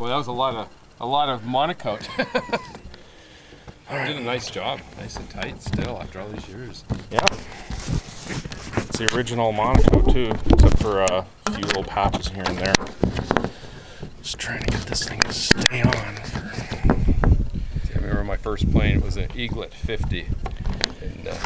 Boy, that was a lot of a lot of MonoKote. Did a nice job, nice and tight still after all these years. Yeah. It's the original MonoKote too, except for uh, a few little patches here and there. Just trying to get this thing to stay on. See, I remember my first plane. It was an Eaglet 50, and uh,